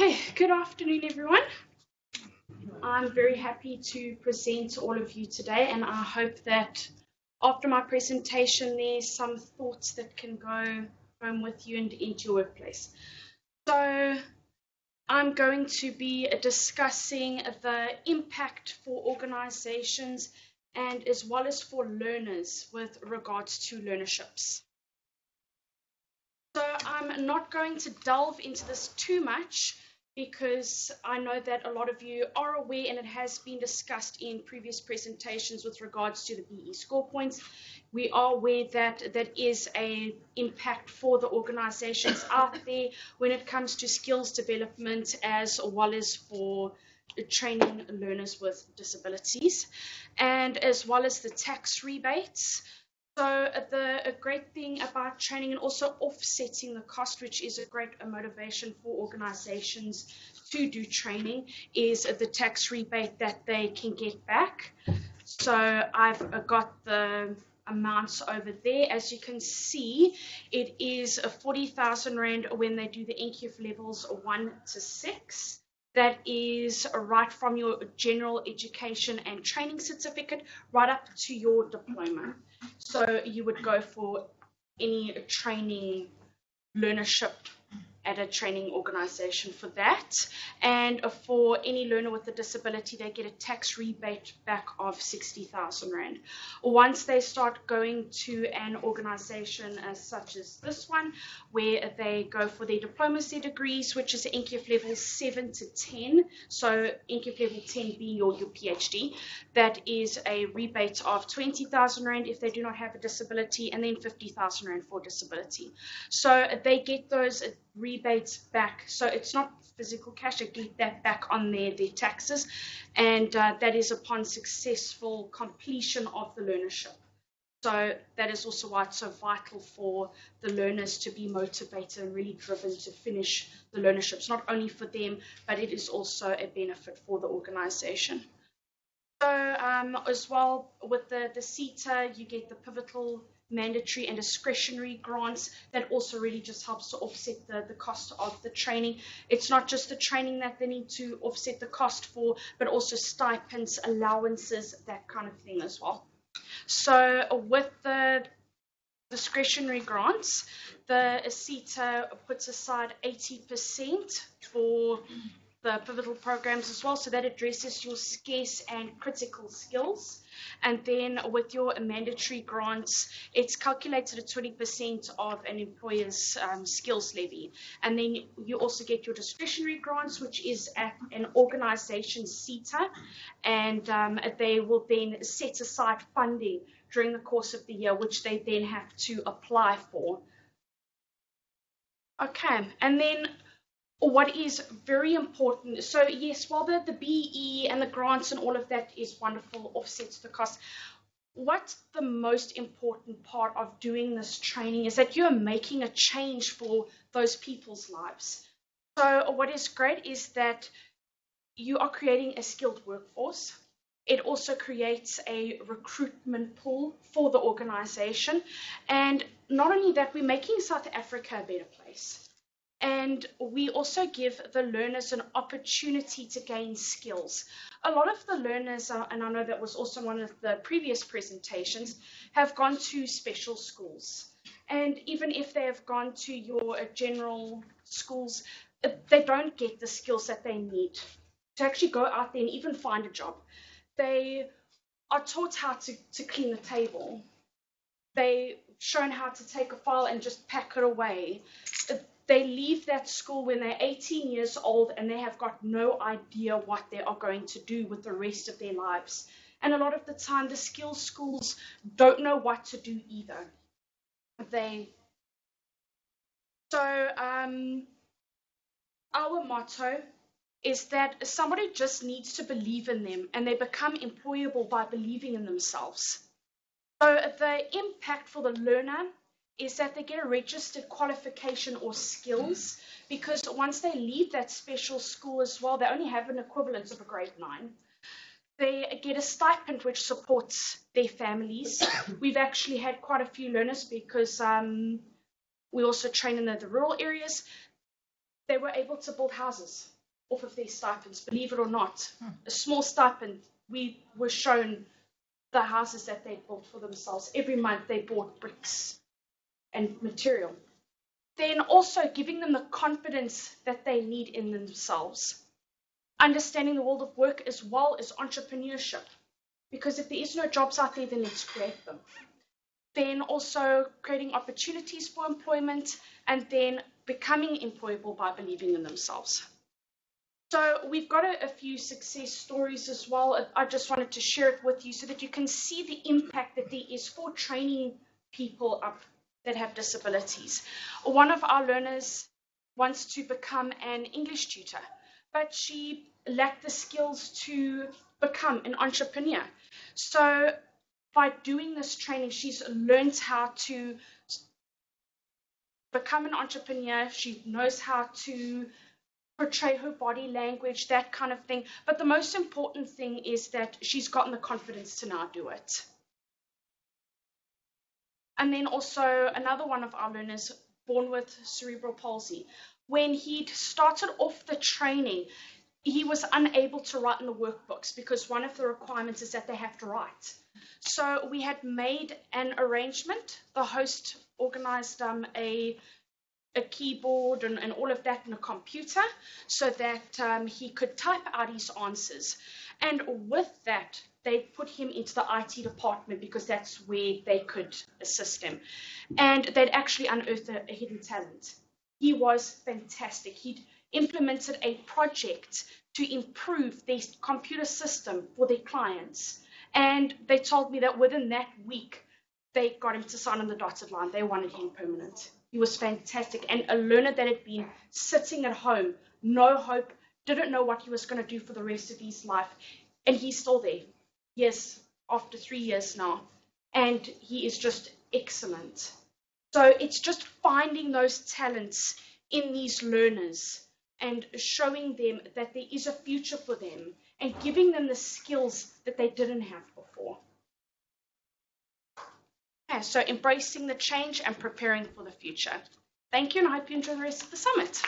Okay, good afternoon, everyone. I'm very happy to present to all of you today, and I hope that after my presentation, there's some thoughts that can go home with you and into your workplace. So, I'm going to be discussing the impact for organizations and as well as for learners with regards to learnerships. So I'm not going to delve into this too much because I know that a lot of you are aware and it has been discussed in previous presentations with regards to the BE score points. We are aware that that is a impact for the organizations out there when it comes to skills development as well as for training learners with disabilities and as well as the tax rebates. So uh, the a great thing about training and also offsetting the cost, which is a great motivation for organizations to do training, is the tax rebate that they can get back. So I've uh, got the amounts over there. As you can see, it is a 40,000 Rand when they do the NQF levels 1 to 6 that is right from your general education and training certificate right up to your diploma. So you would go for any training learnership at a training organization for that. And for any learner with a disability, they get a tax rebate back of 60,000 Rand. Once they start going to an organization as such as this one, where they go for their diplomacy degrees, which is NQF level 7 to 10, so NQF level 10 being your, your PhD, that is a rebate of 20,000 Rand if they do not have a disability, and then 50,000 Rand for disability. So they get those rebates back. So it's not physical cash, I get that back on their, their taxes, and uh, that is upon successful completion of the learnership. So that is also why it's so vital for the learners to be motivated and really driven to finish the learnerships, not only for them, but it is also a benefit for the organization. So um, as well with the, the SETA, you get the pivotal mandatory and discretionary grants that also really just helps to offset the, the cost of the training. It's not just the training that they need to offset the cost for, but also stipends, allowances, that kind of thing as well. So with the discretionary grants, the SETA puts aside 80% for the pivotal programs as well, so that addresses your scarce and critical skills. And then with your mandatory grants, it's calculated at 20% of an employer's um, skills levy. And then you also get your discretionary grants, which is at an organization SETA, and um, they will then set aside funding during the course of the year, which they then have to apply for. Okay, and then what is very important. So yes, while the, the BE and the grants and all of that is wonderful, offsets the cost, what's the most important part of doing this training is that you're making a change for those people's lives. So what is great is that you are creating a skilled workforce. It also creates a recruitment pool for the organization. And not only that, we're making South Africa a better place. And we also give the learners an opportunity to gain skills. A lot of the learners, uh, and I know that was also one of the previous presentations, have gone to special schools. And even if they have gone to your uh, general schools, uh, they don't get the skills that they need to actually go out there and even find a job. They are taught how to, to clean the table. They shown how to take a file and just pack it away they leave that school when they're 18 years old and they have got no idea what they are going to do with the rest of their lives. And a lot of the time, the skills schools don't know what to do either. They so um, our motto is that somebody just needs to believe in them and they become employable by believing in themselves. So the impact for the learner is that they get a registered qualification or skills because once they leave that special school as well, they only have an equivalent of a grade nine. They get a stipend which supports their families. We've actually had quite a few learners because um, we also train in the, the rural areas. they were able to build houses off of their stipends, believe it or not. Hmm. A small stipend, we were shown the houses that they built for themselves. Every month they bought bricks and material. Then also giving them the confidence that they need in themselves. Understanding the world of work as well as entrepreneurship. Because if there is no jobs out there, then let's create them. Then also creating opportunities for employment and then becoming employable by believing in themselves. So we've got a, a, few success stories as well. I just wanted to share it with you so that you can see the impact that there is for training people up that have disabilities. One of our learners wants to become an English tutor, but she lacked the skills to become an entrepreneur. So by doing this training, she's learned how to become an entrepreneur. She knows how to portray her body language, that kind of thing. But the most important thing is that she's gotten the confidence to now do it. And then also another one of our learners born with cerebral palsy. When he'd started off the training, he was unable to write in the workbooks because one of the requirements is that they have to write. So we had made an arrangement. The host organized um, a a keyboard and, and all of that in a computer so that um, he could type out his answers. And with that, they put him into the IT department because that's where they could assist him. And they'd actually unearthed a, a hidden talent. He was fantastic. He'd implemented a project to improve their computer system for their clients. And they told me that within that week, they got him to sign on the dotted line. They wanted him permanent. He was fantastic and a learner that had been sitting at home, no hope, didn't know what he was going to do for the rest of his life. And he's still there. Yes, after three years now. And he is just excellent. So it's just finding those talents in these learners and showing them that there is a future for them and giving them the skills that they didn't have before. So embracing the change and preparing for the future. Thank you, and I hope you enjoy the rest of the summit.